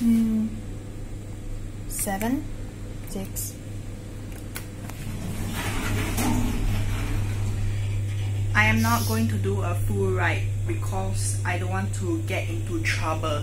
mm, seven, six. I am not going to do a full ride because I don't want to get into trouble